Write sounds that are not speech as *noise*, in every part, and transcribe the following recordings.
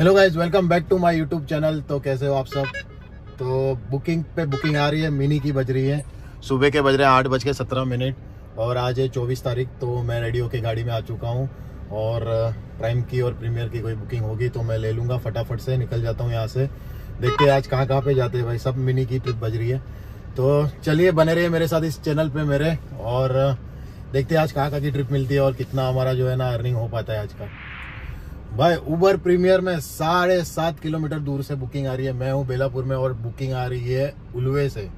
Hello guys welcome back to my YouTube channel तो कैसे हो आप सब? तो बुकिंग पे बुकिंग आ रही है मिनी की बज रही है। सुबह के बज रहे हैं आठ बज के सत्रह मिनट और आज है चौबीस तारीख तो मैं रेडी होके गाड़ी में आ चुका हूँ और प्राइम की और प्रीमियर की कोई बुकिंग होगी तो मैं ले लूँगा फटाफट से, निकल जाता हूँ यहाँ से। देखते आज कहाँ कहाँ पे जाते हैं भाई, सब मिनी की ट्रिप बज रही है। तो चलिए बने रहिए मेरे साथ इस चैनल पर मेरे और देखते आज कहाँ कहाँ की ट्रिप मिलती है और कितना हमारा जो है ना अर्निंग हो पाता है आज का। भाई उबर प्रीमियर में साढ़े सात किलोमीटर दूर से बुकिंग आ रही है। मैं हूँ बेलापुर में और बुकिंग आ रही है उलवे से।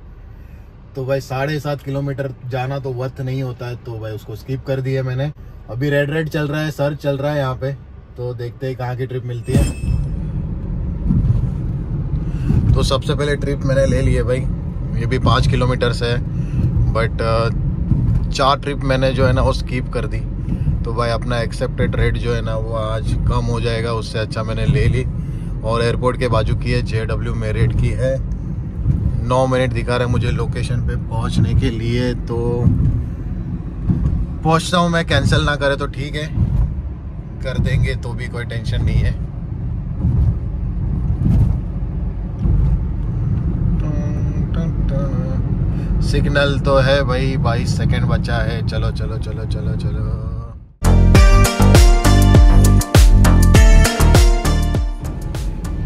तो भाई, साढ़े सात किलोमीटर जाना तो वर्थ नहीं होता है तो भाई उसको स्किप कर दिया मैंने। अभी रेड रेड चल रहा है सर चल रहा है यहाँ पे। तो देखते हैं कहाँ की ट्रिप मिलती है। तो सबसे पहले ट्रिप मैंने ले ली है भाई। ये भी पाँच किलोमीटर से है बट चार ट्रिप मैंने जो है ना, वो स्कीप कर दी। तो भाई अपना एक्सेप्टेड रेट जो है ना, वो आज कम हो जाएगा, उससे अच्छा मैंने ले ली। और एयरपोर्ट के बाजू की है जे डब्ल्यू मेरिट की है। नौ मिनट दिखा रहा मुझे लोकेशन पे पहुँचने के लिए तो पहुँचता हूँ मैं कैंसिल ना करे तो ठीक है। कर देंगे तो भी कोई टेंशन नहीं है। सिग्नल तो है भाई 22 सेकंड बचा है। चलो चलो चलो चलो चलो।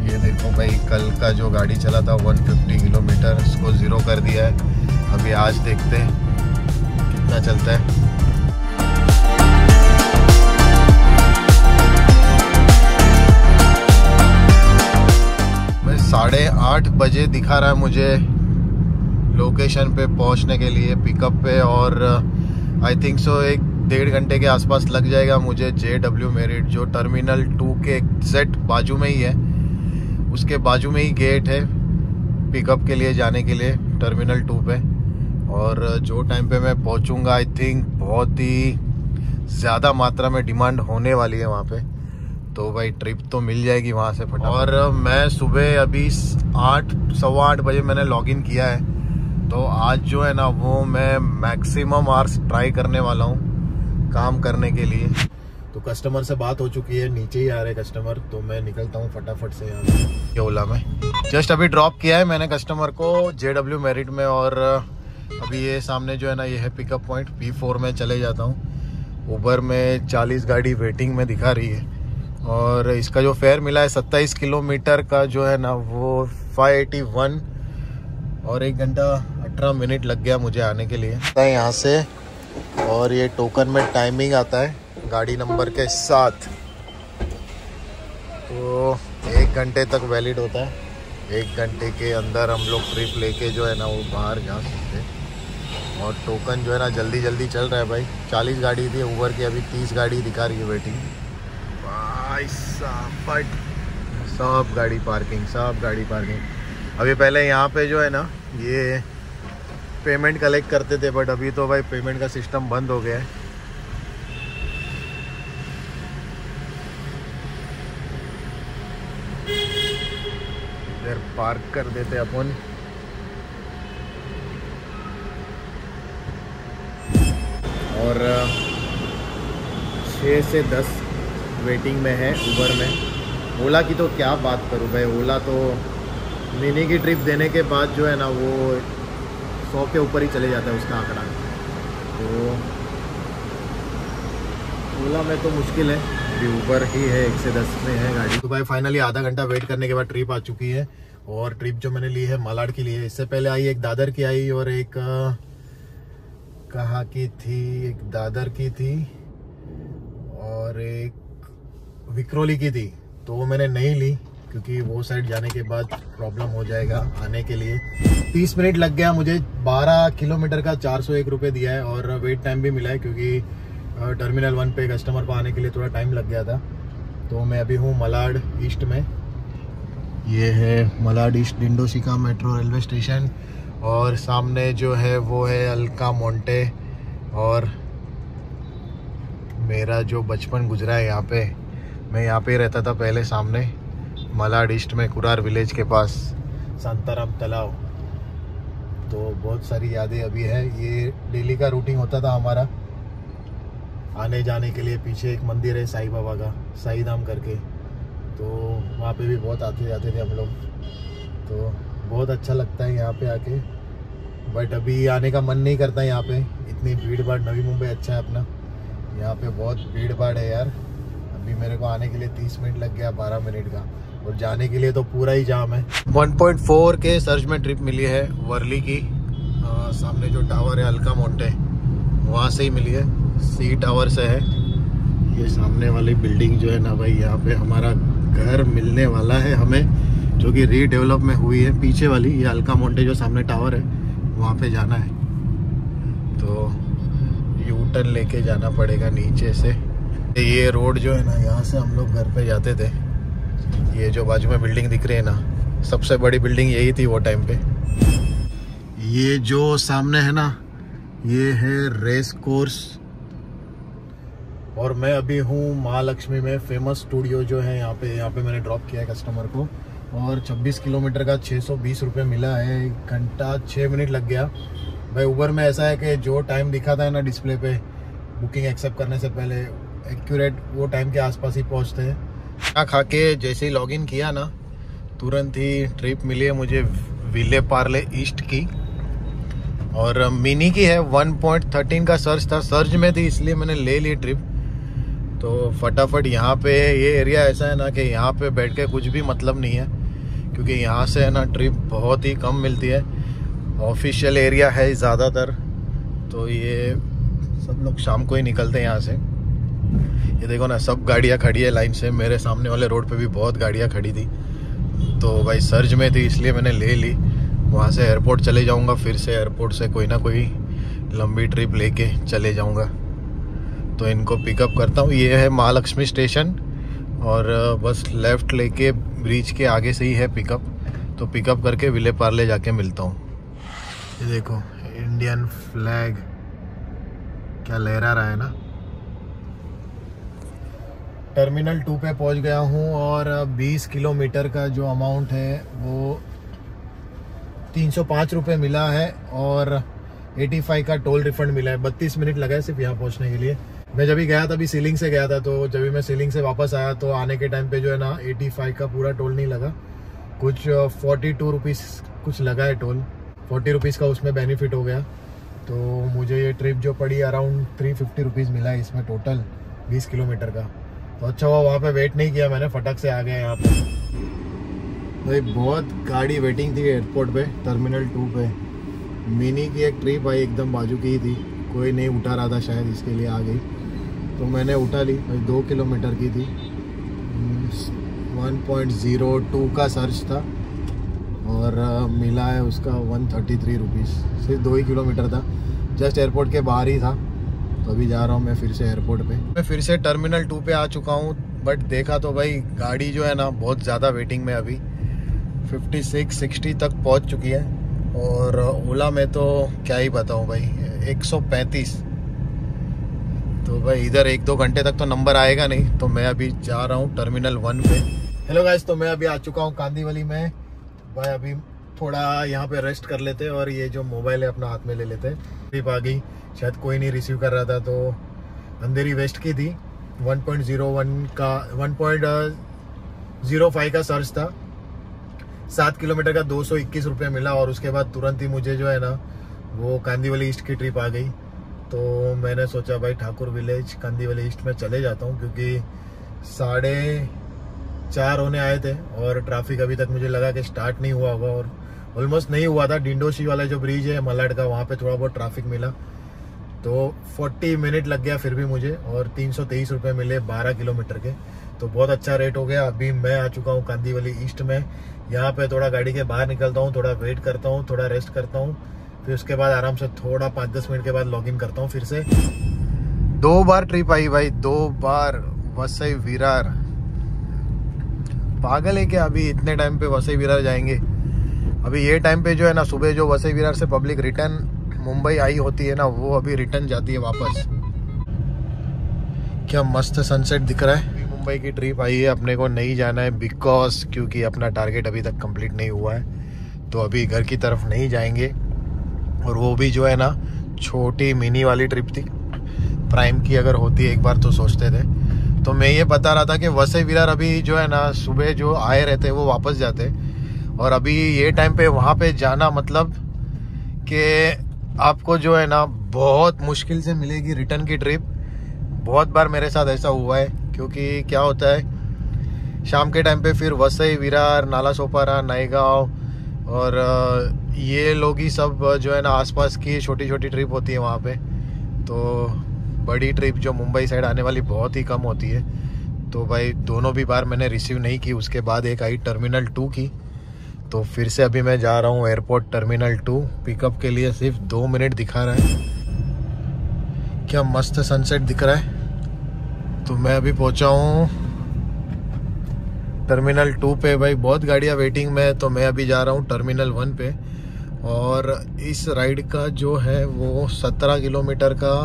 ये देखो भाई, कल का जो गाड़ी चला था 150 किलोमीटर, उसको ज़ीरो कर दिया है। अभी आज देखते हैं कितना चलता है। साढ़े आठ बजे दिखा रहा है मुझे लोकेशन पे पहुँचने के लिए पिकअप पे, और आई थिंक सो एक डेढ़ घंटे के आसपास लग जाएगा मुझे जे डब्ल्यू मेरिट, जो टर्मिनल टू के एग्जैक्ट बाजू में ही है। उसके बाजू में ही गेट है पिकअप के लिए, जाने के लिए, टर्मिनल टू पे। और जो टाइम पे मैं पहुंचूँगा आई थिंक बहुत ही ज़्यादा मात्रा में डिमांड होने वाली है वहाँ पे। तो भाई ट्रिप तो मिल जाएगी वहाँ से फटा और मैं सुबह अभी आठ, सवा आठ बजे मैंने लॉगिन किया है। तो आज जो है ना, वो मैं मैक्सिमम आर्स ट्राई करने वाला हूँ। काम करने के लिए। तो कस्टमर से बात हो चुकी है नीचे ही आ रहे कस्टमर तो मैं निकलता हूँ फटाफट से यहाँ से। ओला में। जस्ट अभी ड्रॉप किया है मैंने कस्टमर को जे डब्ल्यू मेरिट में और अभी ये सामने जो है ना ये है पिकअप पॉइंट पी फोर में चले जाता हूँ। ऊबर में चालीस गाड़ी वेटिंग में दिखा रही है। और इसका जो फेयर मिला है सत्ताईस किलोमीटर का जो है ना वो फाइव एटी वन और एक घंटा अठारह मिनट लग गया मुझे आने के लिए। यहाँ से और ये टोकन में टाइमिंग आता है, गाड़ी नंबर के साथ। तो एक घंटे तक वैलिड होता है। एक घंटे के अंदर हम लोग ट्रिप लेके जो है ना वो बाहर जा सकते हैं। और टोकन जो है ना जल्दी जल्दी चल रहा है भाई। चालीस गाड़ी थी ऊबर की अभी तीस गाड़ी दिखा रही है वेटिंग भाई साहब सब गाड़ी पार्किंग सब गाड़ी पार्किंग अभी पहले यहाँ पे जो है ना, ये पेमेंट कलेक्ट करते थे बट अभी तो भाई पेमेंट का सिस्टम बंद हो गया है। इधर पार्क कर देते अपन। और छः से दस वेटिंग में है उबर में। ओला की तो क्या बात करूँ भाई, ओला तो मिनी की ट्रिप देने के बाद जो है ना वो सौ के ऊपर ही चले जाता है उसका आंकड़ा। तो ओला में तो मुश्किल है। अभी ऊपर ही है, एक से दस में है गाड़ी। तो भाई फाइनली आधा घंटा वेट करने के बाद ट्रिप आ चुकी है। और ट्रिप जो मैंने ली है मालाड की ली है इससे पहले आई एक दादर की आई और एक, कहाँ की थी? एक दादर की थी और एक विक्रोली की थी। तो वो मैंने नहीं ली। क्योंकि वो साइड जाने के बाद प्रॉब्लम हो जाएगा आने के लिए। 30 मिनट लग गया, मुझे 12 किलोमीटर का चार सौ एक रुपये दिया है और वेट टाइम भी मिला है क्योंकि टर्मिनल वन पे कस्टमर को आने के लिए थोड़ा टाइम लग गया था। तो मैं अभी हूँ मलाड ईस्ट में। ये है मलाड ईस्ट डिंडोसिका मेट्रो रेलवे स्टेशन और सामने जो है वो है अलका मोंटे और मेरा जो बचपन गुजरा है यहाँ पे, मैं यहाँ पे रहता था पहले सामने। मलाड ईस्ट में कुरार विलेज के पास संताराम तालाब तो बहुत सारी यादें अभी है। ये डेली का रूटीन होता था हमारा। आने जाने के लिए पीछे एक मंदिर है साईं बाबा का, साई धाम करके। तो वहाँ पे भी बहुत आते जाते थे हम लोग। तो बहुत अच्छा लगता है यहाँ पे आके। बट अभी आने का मन नहीं करता यहाँ पे। इतनी भीड़ भाड़, नवी मुंबई अच्छा है अपना। यहाँ पे बहुत भीड़ भाड़ है यार। अभी मेरे को आने के लिए तीस मिनट लग गया, बारह मिनट का। और जाने के लिए तो पूरा ही जाम है। 1.4 के सर्च में ट्रिप मिली है वर्ली की। आ, सामने जो टावर है अलका मोटे वहाँ से ही मिली है। सी टावर से है। ये सामने वाली बिल्डिंग जो है ना भाई यहाँ पे हमारा घर मिलने वाला है हमें जो कि रीडेवलप में हुई है। पीछे वाली ये अलका मोटे जो सामने टावर है वहाँ पे जाना है। तो यू टर्न लेके जाना पड़ेगा नीचे से। ये रोड जो है ना यहाँ से हम लोग घर पे जाते थे। ये जो बाजू में बिल्डिंग दिख रही है ना, सबसे बड़ी बिल्डिंग यही थी वो टाइम पे। ये जो सामने है ना, ये है रेस कोर्स और मैं अभी हूँ महालक्ष्मी में फ़ेमस स्टूडियो जो है यहाँ पे यहाँ पे मैंने ड्रॉप किया है कस्टमर को। और 26 किलोमीटर का 620 रुपए मिला है, एक घंटा छः मिनट लग गया। भाई ऊबर में ऐसा है कि जो टाइम दिखाता है ना डिस्प्ले पे बुकिंग एक्सेप्ट करने से पहले एक्यूरेट वो टाइम के आसपास ही पहुँचते हैं। खाना खा के जैसे ही लॉगिन किया ना, तुरंत ही ट्रिप मिली है मुझे विले पार्ले ईस्ट की। और मिनी की है 1.13 का सर्च था। सर्च में थी, इसलिए मैंने ले ली ट्रिप तो फटाफट यहाँ पे, ये एरिया ऐसा है ना कि यहाँ पे बैठ के कुछ भी मतलब नहीं है। क्योंकि यहाँ से है ना ट्रिप बहुत ही कम मिलती है। ऑफिशियल एरिया है ज़्यादातर। तो ये सब लोग शाम को ही निकलते हैं यहाँ से। ये देखो ना, सब गाड़ियाँ खड़ी है लाइन से। मेरे सामने वाले रोड पे भी बहुत गाड़ियाँ खड़ी थी। तो भाई सर्ज में थी, इसलिए मैंने ले ली। वहाँ से एयरपोर्ट चले जाऊँगा, फिर से एयरपोर्ट से कोई ना कोई लंबी ट्रिप लेके चले जाऊँगा। तो इनको पिकअप करता हूँ। ये है महालक्ष्मी स्टेशन और बस लेफ़्ट लेके ब्रिज के आगे से ही है पिकअप तो पिकअप करके विले पार्ले जाके मिलता हूँ। ये देखो इंडियन फ्लैग क्या लहरा रहा है ना? टर्मिनल टू पे पहुँच गया हूँ और 20 किलोमीटर का जो अमाउंट है, वो तीन सौ मिला है और 85 का टोल रिफंड मिला है। बत्तीस मिनट लगा है सिर्फ़ यहाँ पहुँचने के लिए। मैं जब भी गया था, अभी सीलिंग से गया था तो जब भी मैं सीलिंग से वापस आया तो आने के टाइम पे जो है ना 85 का पूरा टोल नहीं लगा। कुछ फोर्टी टू रुपीज़ कुछ लगा है टोल फोर्टी रुपीज़ का उसमें बेनिफिट हो गया। तो मुझे ये ट्रिप जो पड़ी अराउंड थ्री फिफ्टी रुपीज़ मिला है इसमें टोटल बीस किलोमीटर का। तो अच्छा हुआ, वहाँ पे वेट नहीं किया मैंने, फटक से आ गया यहाँ पे। भाई, बहुत गाड़ी वेटिंग थी एयरपोर्ट पे टर्मिनल टू पे। मिनी की एक ट्रिप आई, एकदम बाजू की ही थी। कोई नहीं उठा रहा था शायद, इसके लिए आ गई। तो मैंने उठा ली, भाई, दो किलोमीटर की थी। वन पॉइंट ज़ीरो टू का सर्च था, और मिला है उसका वन थर्टी थ्री रुपीज़ सिर्फ़ दो ही किलोमीटर था। जस्ट एयरपोर्ट के बाहर ही था। तो अभी जा रहा हूँ मैं फिर से एयरपोर्ट पे। मैं फिर से टर्मिनल टू पे आ चुका हूँ बट देखा तो भाई, गाड़ी जो है ना, बहुत ज़्यादा वेटिंग में अभी। 56 60 तक पहुँच चुकी है, और ओला में तो क्या ही बताऊँ भाई 135 तो भाई, इधर एक दो घंटे तक तो नंबर आएगा नहीं तो मैं अभी जा रहा हूँ टर्मिनल वन पे। हेलो गाइज़ तो मैं अभी आ चुका हूँ कांदीवली में। भाई, अभी थोड़ा यहाँ पे रेस्ट कर लेते और ये जो मोबाइल है, अपना हाथ में ले लेते। ट्रिप आ गई। शायद कोई नहीं रिसीव कर रहा था तो अंधेरी वेस्ट की थी। 1.01 का 1.05 का सर्च था। सात किलोमीटर का दो सौ इक्कीस रुपये मिला और उसके बाद तुरंत ही मुझे जो है ना, वो कांदीवली ईस्ट की ट्रिप आ गई। तो मैंने सोचा, भाई, ठाकुर विलेज कांदीवली ईस्ट में चले जाता हूँ, क्योंकि साढ़े चार होने आए थे और ट्रैफ़िक अभी तक मुझे लगा कि स्टार्ट नहीं हुआ होगा और ऑलमोस्ट नहीं हुआ था। डिंडोशी वाला जो ब्रिज है, मलाड का, वहाँ पे थोड़ा बहुत ट्रैफ़िक मिला। तो 40 मिनट लग गया फिर भी मुझे और तीन सौ मिले 12 किलोमीटर के। तो बहुत अच्छा रेट हो गया। अभी मैं आ चुका हूँ कांदीवली ईस्ट में। यहाँ पे थोड़ा गाड़ी के बाहर निकलता हूँ, थोड़ा वेट करता हूँ, थोड़ा रेस्ट करता हूँ। फिर उसके बाद आराम से थोड़ा पाँच दस मिनट के बाद लॉग इन करता हूँ फिर से। दो बार ट्रिप आई भाई, दो बार वसई विरार। पागल है क्या अभी? इतने टाइम पे वसई विरार जाएँगे। अभी ये टाइम पे जो है ना, सुबह जो वसई विरार से पब्लिक रिटर्न मुंबई आई होती है ना, वो अभी रिटर्न जाती है वापस। क्या मस्त सनसेट दिख रहा है। मुंबई की ट्रिप आई है, अपने को नहीं जाना है बिकॉज़ क्योंकि अपना टारगेट अभी तक कंप्लीट नहीं हुआ है। तो अभी घर की तरफ़ नहीं जाएँगे। और वो भी जो है ना, छोटी मिनी वाली ट्रिप थी। प्राइम की अगर होती एक बार तो सोचते थे। तो मैं ये बता रहा था कि वसई विरार अभी जो है ना, सुबह जो आए रहते वो वापस जाते और अभी ये टाइम पे वहाँ पे जाना मतलब कि आपको जो है ना, बहुत मुश्किल से मिलेगी रिटर्न की ट्रिप बहुत बार मेरे साथ ऐसा हुआ है, क्योंकि क्या होता है, शाम के टाइम पे फिर वसई, विरार नाला सोपारा नाईगांव और ये लोग ही सब जो है ना, आसपास की छोटी छोटी ट्रिप होती है वहाँ पे। तो बड़ी ट्रिप जो मुंबई साइड आने वाली बहुत ही कम होती है। तो भाई, दोनों भी बार मैंने रिसीव नहीं की, उसके बाद एक आई टर्मिनल टू की। तो फिर से अभी मैं जा रहा हूँ एयरपोर्ट टर्मिनल टू पिकअप के लिए सिर्फ़ दो मिनट दिखा रहा है। क्या मस्त सनसेट दिख रहा है? तो मैं अभी पहुँचा हूँ टर्मिनल टू पे। भाई बहुत गाड़ियाँ वेटिंग में है तो मैं अभी जा रहा हूँ टर्मिनल वन पे। और इस राइड का जो है, वो सत्रह किलोमीटर का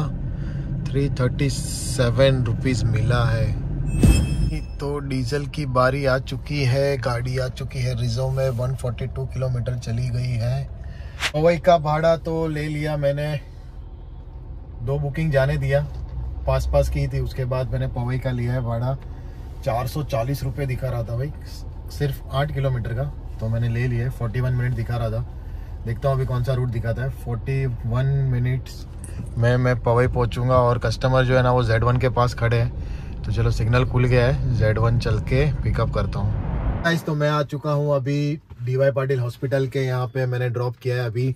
थ्री थर्टी सेवन रुपीज़ मिला है। तो डीजल की बारी आ चुकी है, गाड़ी आ चुकी है रिज़र्व में 142 किलोमीटर चली गई है। पवई का भाड़ा तो ले लिया मैंने, दो बुकिंग जाने दिया पास पास की थी, उसके बाद मैंने पवई का लिया है भाड़ा। चार सौ चालीस रुपये दिखा रहा था भाई, सिर्फ़ आठ किलोमीटर का तो मैंने ले लिया है फोर्टी वन मिनट दिखा रहा था। देखता हूँ अभी कौन सा रूट दिखाता है। फोर्टी वन मिनट्स में मैं पवई पहुँचूँगा और कस्टमर जो है ना, वो जेड वन के पास खड़े हैं। तो चलो सिग्नल खुल गया है जेड वन चल के पिकअप करता हूँ। गाइस तो मैं आ चुका हूँ अभी डी वाई पाटिल हॉस्पिटल के, यहाँ पे मैंने ड्रॉप किया है अभी,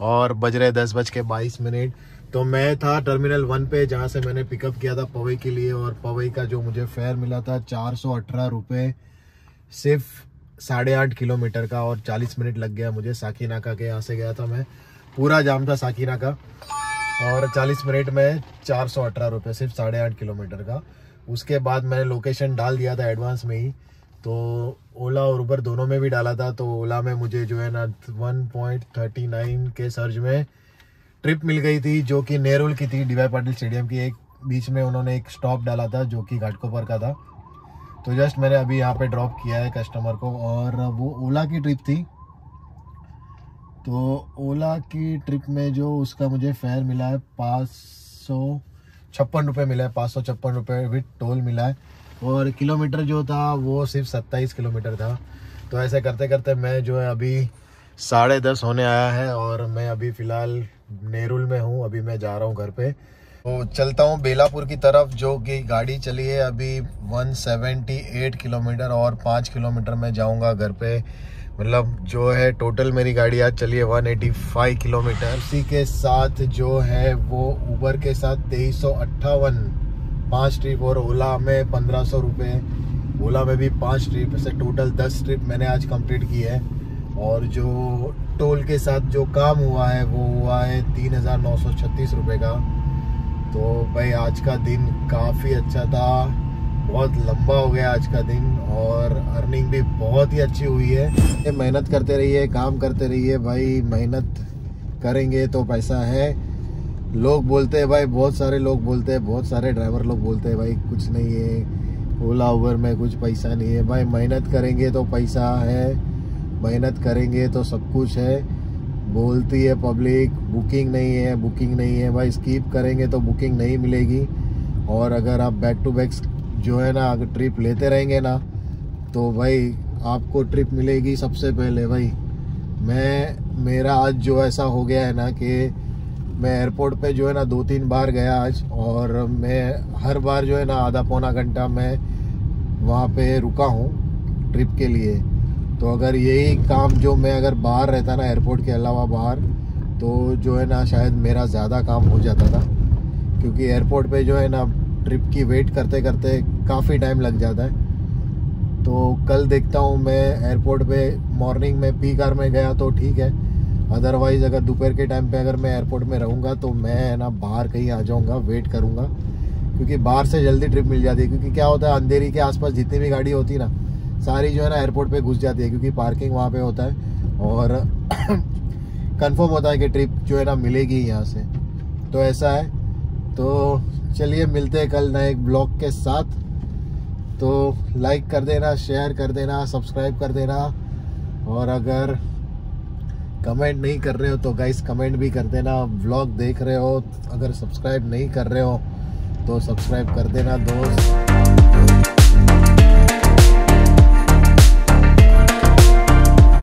और बज रहे दस बज के बाईस मिनट। तो मैं था टर्मिनल वन पे, जहाँ से मैंने पिकअप किया था पवई के लिए, और पवई का जो मुझे फेयर मिला था चार सौ अठारह रुपये सिर्फ़ साढ़े आठ किलोमीटर का, और चालीस मिनट लग गया मुझे साकी नाका के यहाँ से गया था मैं। पूरा जाम था साकी नाका और चालीस मिनट में चार सौ अठारह रुपये सिर्फ़ साढ़े आठ किलोमीटर का। उसके बाद मैंने लोकेशन डाल दिया था एडवांस में ही। तो ओला और उबर दोनों में भी डाला था तो ओला में मुझे जो है ना वन पॉइंट थर्टी नाइन के सर्ज में ट्रिप मिल गई थी, जो कि नेरुल की थी डीवाई पाटिल स्टेडियम की। एक बीच में उन्होंने एक स्टॉप डाला था, जो कि घाटकोपर का था। तो जस्ट मैंने अभी यहाँ पे ड्रॉप किया है कस्टमर को, और वो ओला की ट्रिप थी। तो ओला की ट्रिप में जो उसका मुझे फेयर मिला है पाँच सौ छप्पन रुपये मिला है, पाँच सौ छप्पन रुपये विथ टोल मिला है। और किलोमीटर जो था, वो सिर्फ़ सत्ताईस किलोमीटर था। तो ऐसे करते करते मैं जो है अभी साढ़े दस होने आया है और मैं अभी फ़िलहाल नेरुल में हूँ। अभी मैं जा रहा हूँ घर पे। तो चलता हूँ बेलापुर की तरफ़, जो कि गाड़ी चली है अभी 178 किलोमीटर और पाँच किलोमीटर में जाऊँगा घर पे। मतलब जो है टोटल मेरी गाड़ी आज चली है 185 किलोमीटर इसी के साथ जो है वो ऊबर के साथ तेईस सौ अट्ठावन. पाँच ट्रिप और ओला में पंद्रह सौ रुपये ओला में भी पाँच ट्रिप ऐसे टोटल दस ट्रिप मैंने आज कंप्लीट की है. और जो टोल के साथ जो काम हुआ है, वो हुआ है तीन हज़ार नौ सौ छत्तीस रुपये का. तो भाई आज का दिन काफ़ी अच्छा था. बहुत लंबा हो गया आज का दिन और अर्निंग भी बहुत ही अच्छी हुई है। ये मेहनत करते रहिए, काम करते रहिए भाई, मेहनत करेंगे तो पैसा है। लोग बोलते हैं भाई, बहुत सारे लोग बोलते हैं, बहुत सारे ड्राइवर लोग बोलते हैं भाई, कुछ नहीं है, ओला उबर में कुछ पैसा नहीं है। भाई, मेहनत करेंगे तो पैसा है, मेहनत करेंगे तो सब कुछ है। बोलती है पब्लिक बुकिंग नहीं है बुकिंग नहीं है। भाई स्कीप करेंगे तो बुकिंग नहीं मिलेगी। और अगर आप बैक टू बैक जो है ना, अगर ट्रिप लेते रहेंगे ना तो भाई आपको ट्रिप मिलेगी सबसे पहले भाई। मैं, मेरा आज जो ऐसा हो गया है ना कि मैं एयरपोर्ट पे जो है ना दो तीन बार गया आज, और मैं हर बार जो है ना आधा पौना घंटा मैं वहाँ पे रुका हूँ ट्रिप के लिए। तो अगर यही काम जो मैं अगर बाहर रहता ना एयरपोर्ट के अलावा बाहर तो जो है ना शायद मेरा ज़्यादा काम हो जाता था। क्योंकि एयरपोर्ट पे जो है ना ट्रिप की वेट करते करते काफ़ी टाइम लग जाता है। तो कल देखता हूँ मैं एयरपोर्ट पे मॉर्निंग में पी कार में गया तो ठीक है। अदरवाइज़ अगर दोपहर के टाइम पे अगर मैं एयरपोर्ट में रहूँगा तो मैं ना बाहर कहीं आ जाऊँगा वेट करूँगा। क्योंकि बाहर से जल्दी ट्रिप मिल जाती है, क्योंकि क्या होता है अंधेरी के आसपास जितनी भी गाड़ी होती है ना, सारी जो है ना एयरपोर्ट पे घुस जाती है, क्योंकि पार्किंग वहाँ पे होता है। और *coughs* कंफर्म होता है कि ट्रिप जो है ना मिलेगी यहाँ से। तो ऐसा है। तो चलिए मिलते हैं कल नए एक ब्लॉग के साथ। तो लाइक कर देना शेयर कर देना सब्सक्राइब कर देना। और अगर कमेंट नहीं कर रहे हो तो गाइस कमेंट भी कर देना। व्लॉग देख रहे हो, अगर सब्सक्राइब नहीं कर रहे हो तो सब्सक्राइब कर देना दोस्त।